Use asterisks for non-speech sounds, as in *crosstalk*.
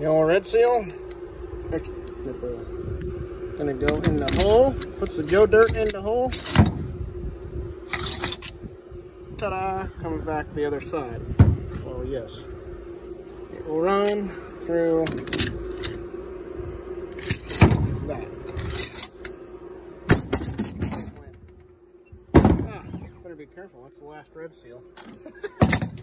Yellow red seal. Gonna go in the hole. Puts the Joe dirt in the hole. Ta-da! Comes back the other side. So yes, it will run through that. Ah, better be careful. That's the last red seal. *laughs*